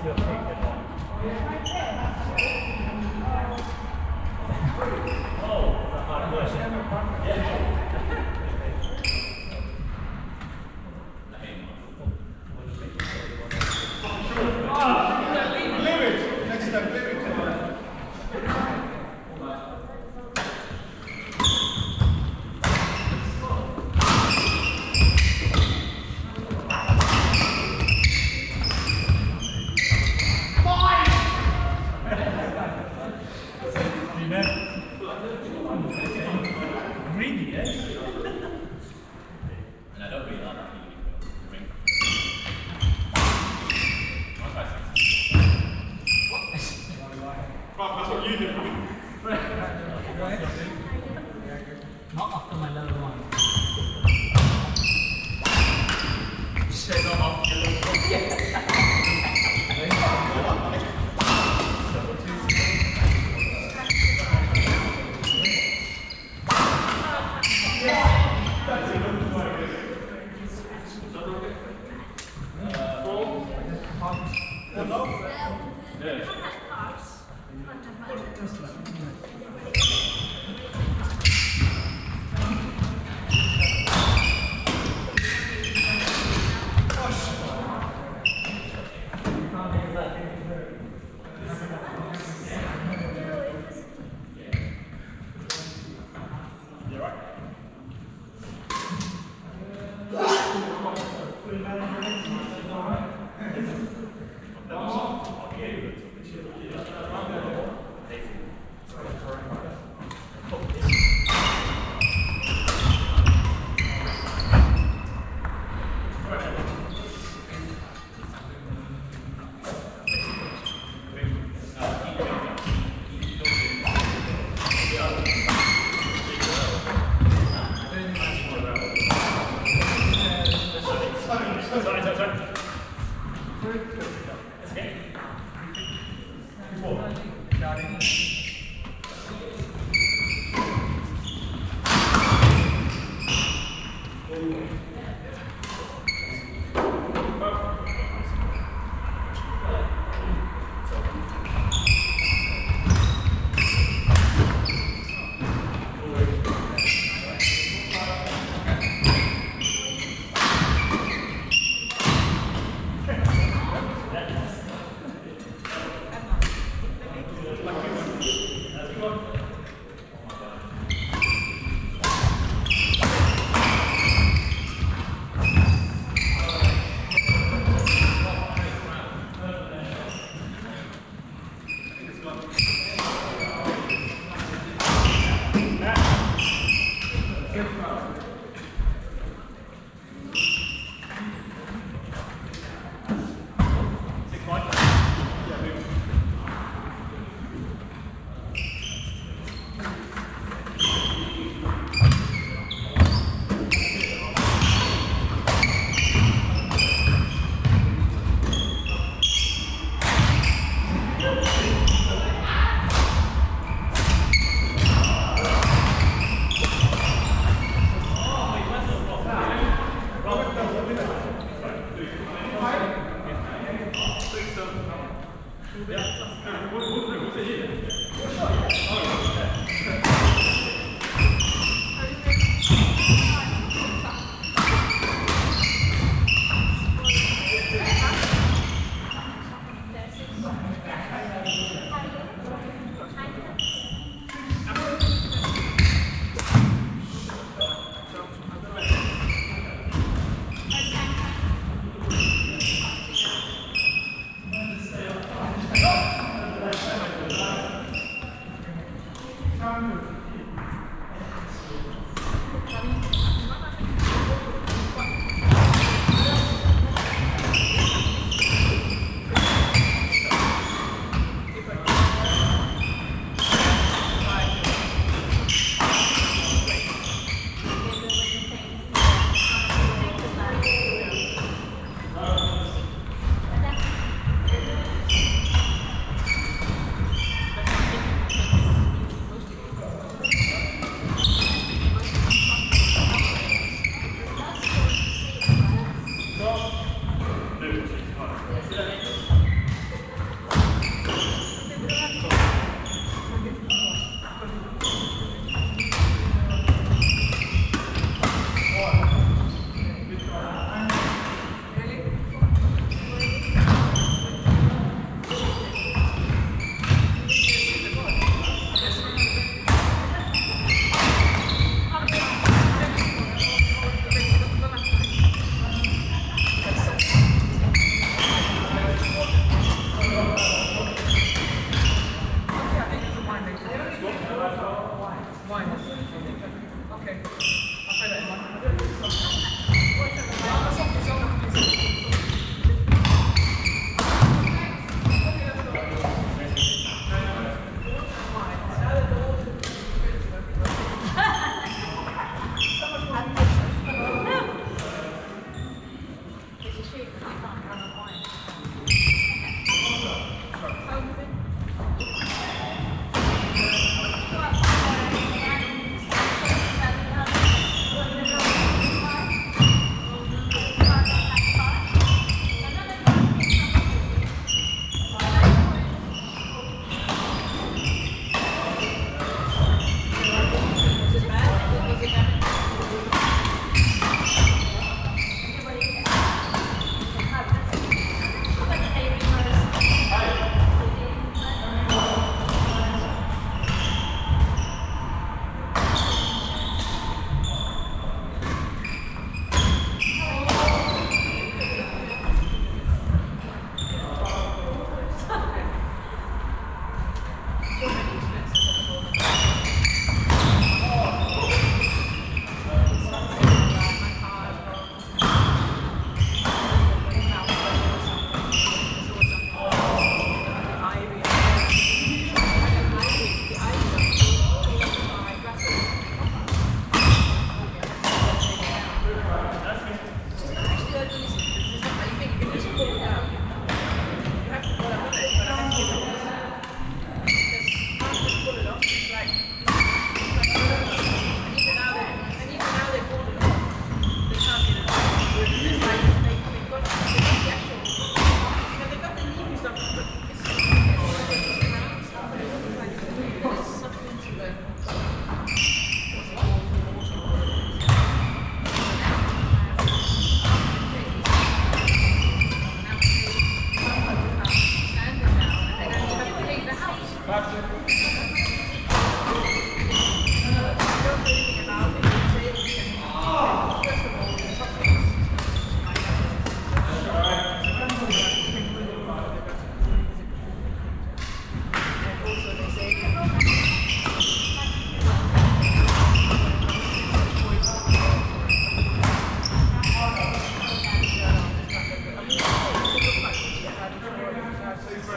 still taking long. idiot.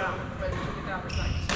Brown, but he took it down, it's